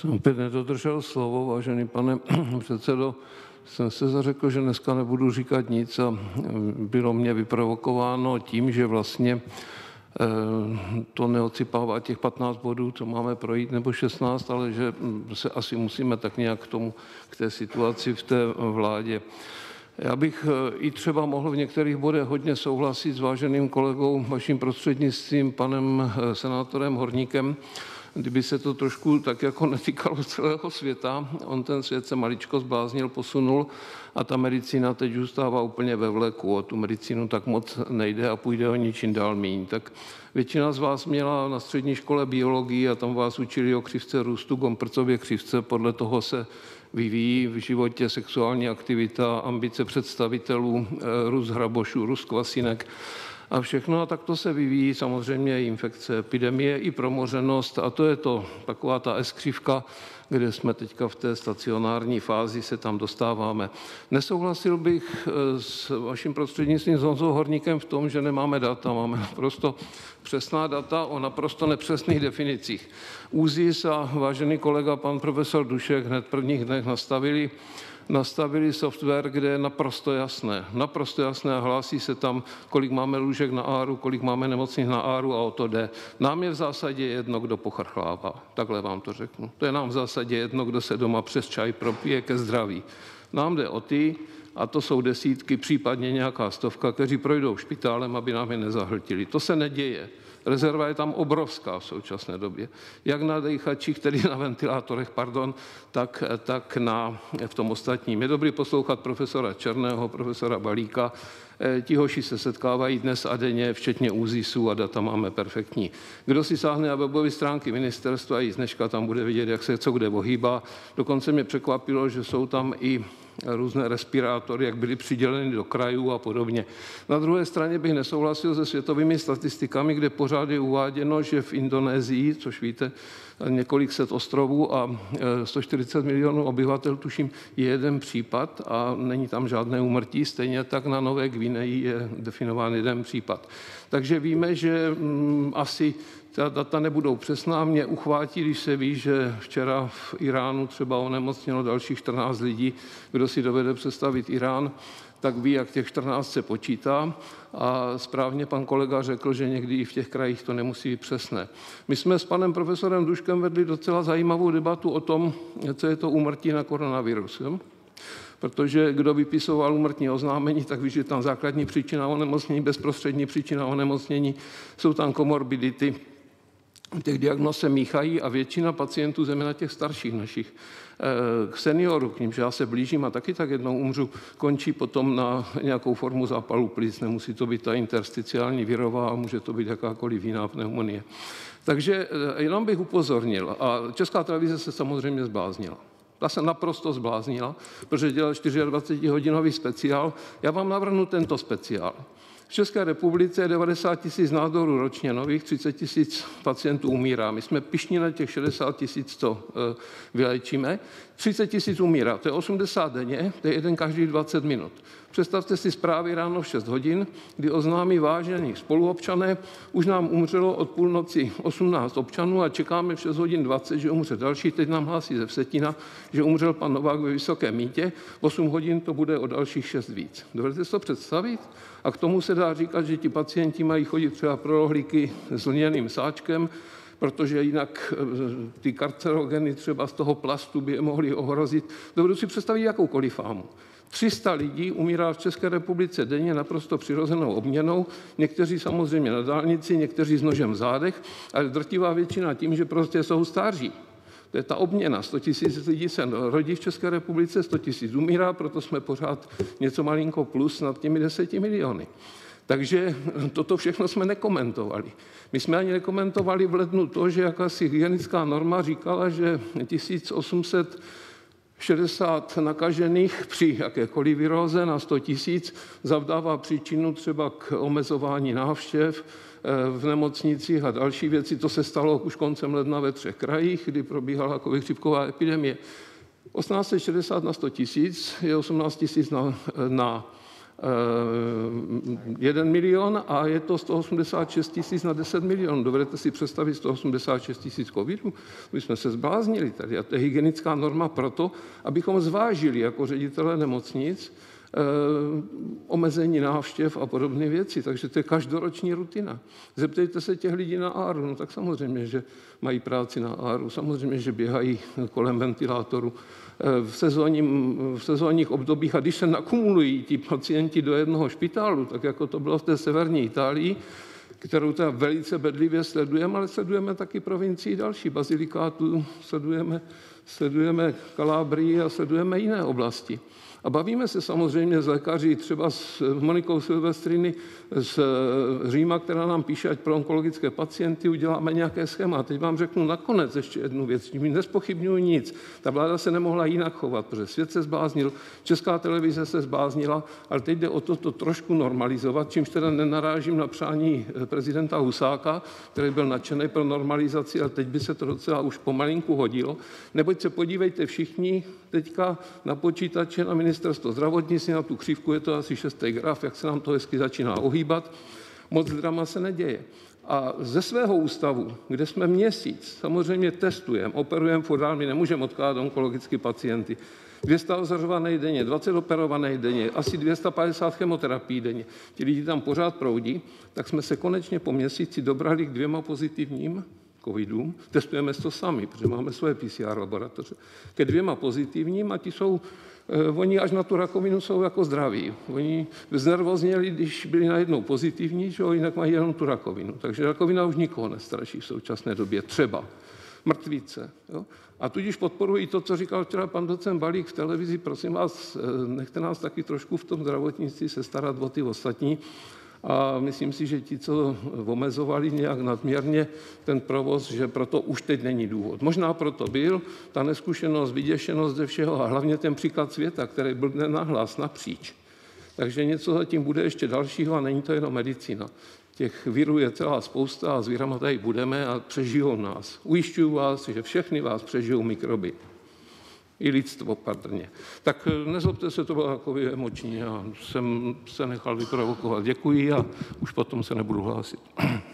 Jsem opět nedodržel slovo, vážený pane předsedo. Jsem se zařekl, že dneska nebudu říkat nic a bylo mě vyprovokováno tím, že vlastně eh, to neocipává těch 15 bodů, co máme projít, nebo 16, ale že se asi musíme tak nějak k tomu, k té situaci v té vládě. Já bych eh, i třeba mohl v některých bodech hodně souhlasit s váženým kolegou, vaším prostřednictvím, panem eh, senátorem Horníkem, kdyby se to trošku tak jako netýkalo celého světa. On ten svět se maličko zbláznil, posunul a ta medicína teď zůstává úplně ve vleku. O tu medicínu tak moc nejde a půjde o ničím dál míň. Tak většina z vás měla na střední škole biologii a tam vás učili o křivce růstu, Gompercově křivce, podle toho se vyvíjí v životě sexuální aktivita, ambice představitelů, eh, růst hrabošů, růst kvasinek a všechno. A tak to se vyvíjí samozřejmě infekce, epidemie, i promořenost a to je to, taková ta eskřivka, kde jsme teďka v té stacionární fázi, se tam dostáváme. Nesouhlasil bych eh, s vaším prostřednictvím s Honzou Horníkem v tom, že nemáme data. Máme naprosto přesná data o naprosto nepřesných definicích. ÚZIS a vážený kolega pan profesor Dušek hned v prvních dnech nastavili nastavili software, kde je naprosto jasné. Naprosto jasné a hlásí se tam, kolik máme lůžek na áru, kolik máme nemocných na áru a o to jde. Nám je v zásadě jedno, kdo pochrchlává. Takhle vám to řeknu. To je nám v zásadě jedno, kdo se doma přes čaj propije ke zdraví. Nám jde o ty, a to jsou desítky, případně nějaká stovka, kteří projdou špitálem, aby nám je nezahltili. To se neděje. Rezerva je tam obrovská v současné době. Jak na dejchačích, tedy na ventilátorech, pardon, tak, tak na, v tom ostatním. Je dobrý poslouchat profesora Černého, profesora Balíka. Eh, ti hoši se setkávají dnes a denně, včetně úzisů a data máme perfektní. Kdo si sáhne na webové stránky ministerstva, i dneška tam bude vidět, jak se co kde ohýbá. Dokonce mě překvapilo, že jsou tam i různé respirátory, jak byly přiděleny do krajů a podobně. Na druhé straně bych nesouhlasil se světovými statistikami, kde pořád je uváděno, že v Indonésii, což víte, několik set ostrovů a 140 e, milionů obyvatel, tuším, je jeden případ a není tam žádné úmrtí. Stejně tak na Nové Gvineji je definován jeden případ. Takže víme, že mm, asi ta data nebudou přesná. Mě uchvátí, když se ví, že včera v Iránu třeba onemocnělo dalších 14 lidí. Kdo si dovede představit Irán, tak ví, jak těch 14 se počítá. A správně pan kolega řekl, že někdy i v těch krajích to nemusí být přesné. My jsme s panem profesorem Duškem vedli docela zajímavou debatu o tom, co je to úmrtí na koronavirus. Protože kdo vypisoval umrtní oznámení, tak ví, že tam základní příčina onemocnění, bezprostřední příčina onemocnění, jsou tam komorbidity, těch diagnóz se míchají a většina pacientů, zejména těch starších našich, k eh, seniorů, k nímž já se blížím a taky tak jednou umřu, končí potom na nějakou formu zápalu plic. Nemusí to být ta intersticiální virová, a může to být jakákoliv jiná pneumonie. Takže eh, jenom bych upozornil. A Česká televize se samozřejmě zbláznila. Ta se naprosto zbláznila, protože dělal 24-hodinový speciál. Já vám navrhnu tento speciál. V České republice je 90 tisíc nádorů ročně nových, 30 tisíc pacientů umírá. My jsme pišní na těch 60 tisíc, co e, vylečíme. 30 tisíc umírá, to je 80 denně, to je jeden každý 20 minut. Představte si zprávy ráno v 6 hodin, kdy oznámí vážení spoluobčané, už nám umřelo od půlnoci 18 občanů a čekáme v 6 hodin 20, že umře další. Teď nám hlásí ze Vsetina, že umřel pan Novák ve Vysokém mítě. 8 hodin to bude o dalších 6 víc. Dovedete si to představit? A k tomu se dá říkat, že ti pacienti mají chodit třeba pro rohlíky s lněným sáčkem, protože jinak eh, ty karcerogeny třeba z toho plastu by je mohly ohrozit. Dovedu si představit jakoukoliv fámu. 300 lidí umírá v České republice denně naprosto přirozenou obměnou, někteří samozřejmě na dálnici, někteří s nožem v zádech, ale drtivá většina tím, že prostě jsou stáří. To je ta obměna. 100 tisíc lidí se rodí v České republice, 100 tisíc umírá, proto jsme pořád něco malinko plus nad těmi 10 miliony. Takže toto všechno jsme nekomentovali. My jsme ani nekomentovali v lednu to, že jakási hygienická norma říkala, že 1800 60 nakažených při jakékoliv viróze na 100 tisíc zavdává příčinu třeba k omezování návštěv eh, v nemocnicích a další věci. To se stalo už koncem ledna ve třech krajích, kdy probíhala jako chřipková epidemie. 1860 na 100 tisíc je 18 tisíc na, na 1 milion a je to 186 tisíc na 10 milionů. Dovedete si představit 186 tisíc covidů? My jsme se zbláznili tady a to je hygienická norma proto, abychom zvážili jako ředitele nemocnic, Eh, omezení návštěv a podobné věci. Takže to je každoroční rutina. Zeptejte se těch lidí na ARU, no tak samozřejmě, že mají práci na ARU, samozřejmě, že běhají kolem ventilátoru eh, v, sezónním, v sezónních obdobích a když se nakumulují ti pacienti do jednoho špitálu, tak jako to bylo v té severní Itálii, kterou teda velice bedlivě sledujeme, ale sledujeme taky provincii další, Bazilikátu, sledujeme, sledujeme Kalábrii a sledujeme jiné oblasti. A bavíme se samozřejmě s lékaři, třeba s Monikou Silvestriny z Říma, která nám píše, ať pro onkologické pacienty uděláme nějaké schéma. Teď vám řeknu nakonec ještě jednu věc, tím nespochybnuju nic. Ta vláda se nemohla jinak chovat, protože svět se zbláznil, česká televize se zbláznila, ale teď jde o to, to trošku normalizovat, čímž teda nenarážím na přání prezidenta Husáka, který byl nadšený pro normalizaci, ale teď by se to docela už pomalinku hodilo. Neboť se podívejte všichni teďka na počítače na ministerstvo zdravotnictví, na tu křivku je to asi šestý graf, jak se nám to hezky začíná ohýbat. Moc drama se neděje. A ze svého ústavu, kde jsme měsíc, samozřejmě testujeme, operujeme furt my nemůžeme odkládat onkologické pacienty. 200 ozařované denně, 20 operované denně, asi 250 chemoterapií denně. Ti lidi tam pořád proudí, tak jsme se konečně po měsíci dobrali k dvěma pozitivním covidům. Testujeme to sami, protože máme svoje PCR laboratoře. Ke dvěma pozitivním a ti jsou Eh, oni až na tu rakovinu jsou jako zdraví. Oni znervozněli, když byli najednou pozitivní, že jo, jinak mají jenom tu rakovinu. Takže rakovina už nikoho nestraší v současné době, třeba mrtvice. Jo? A tudíž podporuji to, co říkal včera pan docent Balík v televizi. Prosím vás, eh, nechte nás taky trošku v tom zdravotnictví se starat o ty ostatní, a myslím si, že ti, co omezovali nějak nadměrně ten provoz, že proto už teď není důvod. Možná proto byl ta neskušenost, vyděšenost ze všeho a hlavně ten příklad světa, který byl nahlas napříč. Takže něco zatím bude ještě dalšího a není to jenom medicína. Těch virů je celá spousta a s tady budeme a přežijou nás. Ujišťuju vás, že všechny vás přežijou mikroby i lidstvo patrně. Tak eh, nezlobte se, to bylo takový emoční. Já jsem se nechal vyprovokovat. Děkuji a už potom se nebudu hlásit.